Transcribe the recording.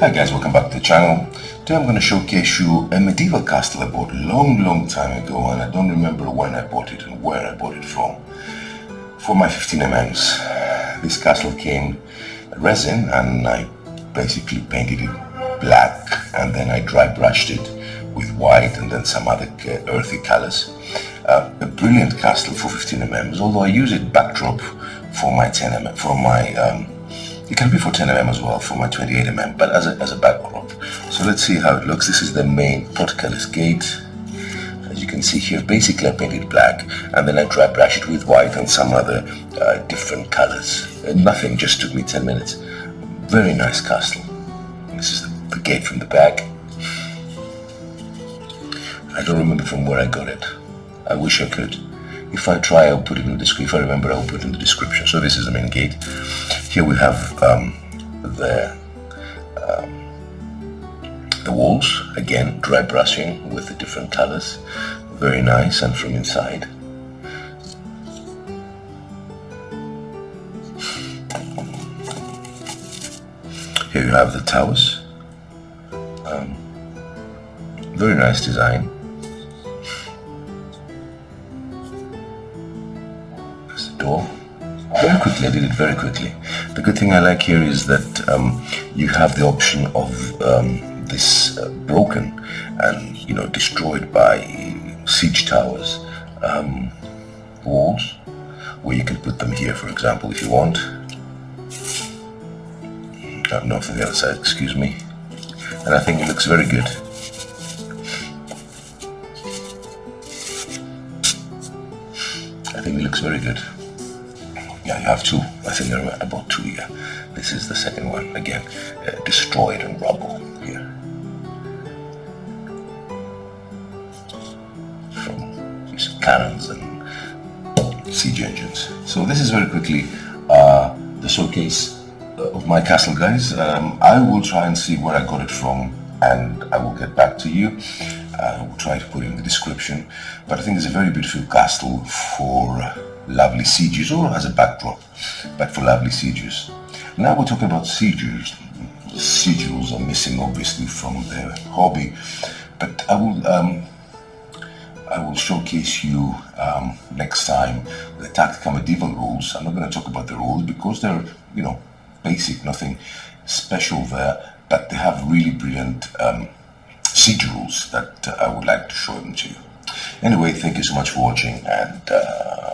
Hi guys, welcome back to the channel. Today I'm going to showcase you a medieval castle I bought long, long time ago and I don't remember when I bought it and where I bought it from. For my 15mm, this castle came resin and I basically painted it black and then I dry brushed it with white and then some other earthy colors. Uh, a brilliant castle for 15mm, although I use it backdrop for my 10mm, for my um, it can be for 10mm as well for my 28mm, but as a, as a backdrop. So let's see how it looks. This is the main portcullis gate. As you can see here, basically I painted black and then I dry brush it with white and some other uh, different colors. Uh, nothing, just took me 10 minutes. Very nice castle. This is the, the gate from the back. I don't remember from where I got it. I wish I could. If I try, I'll put it in the description. If I remember, I'll put it in the description. So this is the main gate. Here we have um, the um, the walls. Again, dry brushing with the different colors. Very nice. And from inside. Here you have the towers. Um, very nice design. Door very quickly. I did it very quickly. The good thing I like here is that um, you have the option of um, this uh, broken and you know destroyed by siege towers um, walls where you can put them here for example if you want. Uh, no, from the other side, excuse me. And I think it looks very good. I think it looks very good yeah, you have two. I think there are about two here. This is the second one. Again, uh, destroyed and rubble here. From cannons and siege engines. So this is very quickly uh, the showcase uh, of my castle, guys. Um, I will try and see where I got it from and I will get back to you. I will try to put in the description. But I think it's a very beautiful castle for lovely sieges or as a backdrop, but for lovely sieges. Now we're talking about sieges. Sigils are missing obviously from the hobby, but I will um, I will showcase you um, next time the tactical medieval rules. I'm not going to talk about the rules because they're you know basic, nothing special there, but they have really brilliant um, siege that uh, I would like to show them to you. Anyway, thank you so much for watching and. Uh.